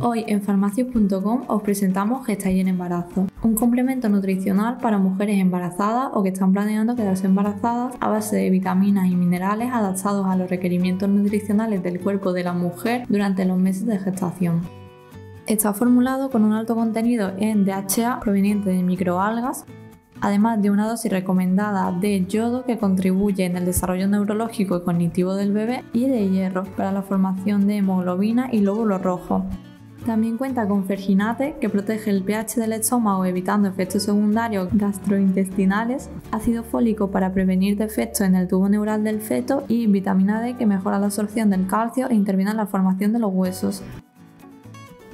Hoy en farmacias.com os presentamos Gestay en embarazo, un complemento nutricional para mujeres embarazadas o que están planeando quedarse embarazadas a base de vitaminas y minerales adaptados a los requerimientos nutricionales del cuerpo de la mujer durante los meses de gestación. Está formulado con un alto contenido en DHA proveniente de microalgas, además de una dosis recomendada de yodo que contribuye en el desarrollo neurológico y cognitivo del bebé y de hierro para la formación de hemoglobina y lóbulos rojos. También cuenta con ferginate, que protege el pH del estómago evitando efectos secundarios gastrointestinales, ácido fólico para prevenir defectos en el tubo neural del feto y vitamina D que mejora la absorción del calcio e interviene en la formación de los huesos.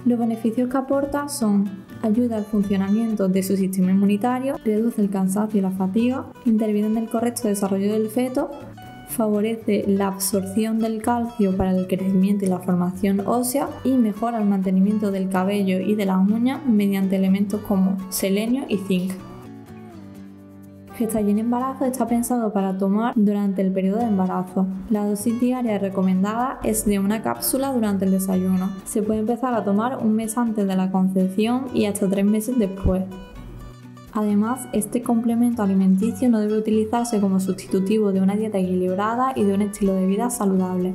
Los beneficios que aporta son ayuda al funcionamiento de su sistema inmunitario, reduce el cansancio y la fatiga, interviene en el correcto desarrollo del feto, favorece la absorción del calcio para el crecimiento y la formación ósea y mejora el mantenimiento del cabello y de las uñas mediante elementos como selenio y zinc. Gestayen embarazo está pensado para tomar durante el periodo de embarazo. La dosis diaria recomendada es de una cápsula durante el desayuno. Se puede empezar a tomar un mes antes de la concepción y hasta tres meses después. Además, este complemento alimenticio no debe utilizarse como sustitutivo de una dieta equilibrada y de un estilo de vida saludable.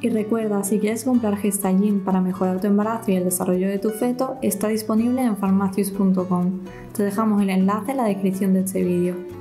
Y recuerda, si quieres comprar Gestallin para mejorar tu embarazo y el desarrollo de tu feto, está disponible en farmacius.com. Te dejamos el enlace en la descripción de este vídeo.